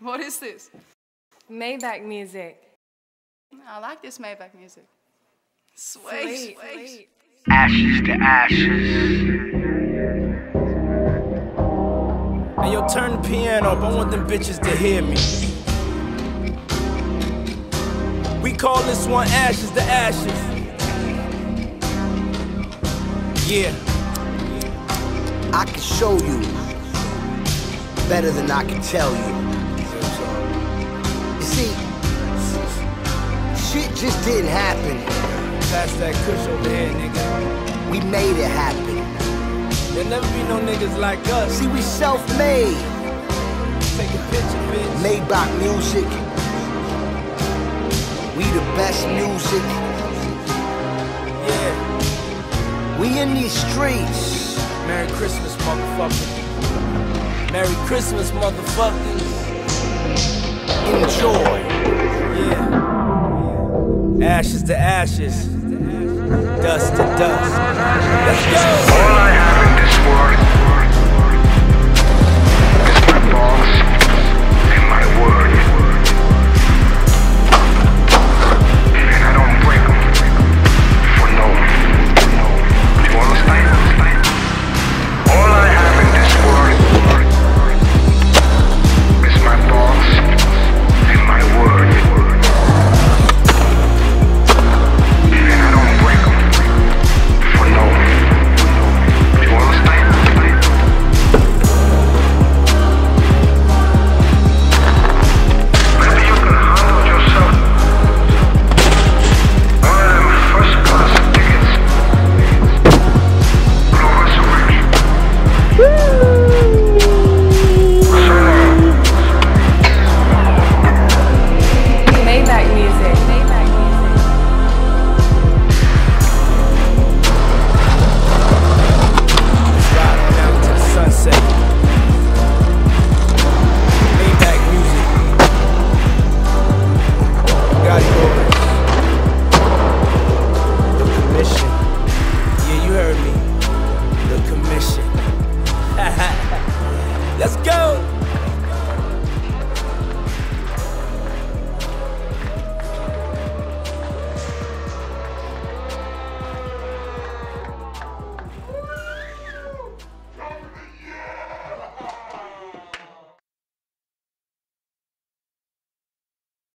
What is this? Maybach music. I like this Maybach music. Sweet, Sweet, sweet. Ashes to ashes. Hey, yo, turn the piano up. I want them bitches to hear me. We call this one Ashes to Ashes. Yeah. I can show you better than I can tell you. See, shit just didn't happen. Pass that kush over here, nigga. We made it happen. There'll never be no niggas like us. See, we self-made. Take a picture, bitch. Maybach music. We the best music. Yeah. We in these streets. Merry Christmas, motherfucker. Merry Christmas, motherfuckers. Enjoy. Yeah. Ashes to ashes. Dust to dust. Let's go!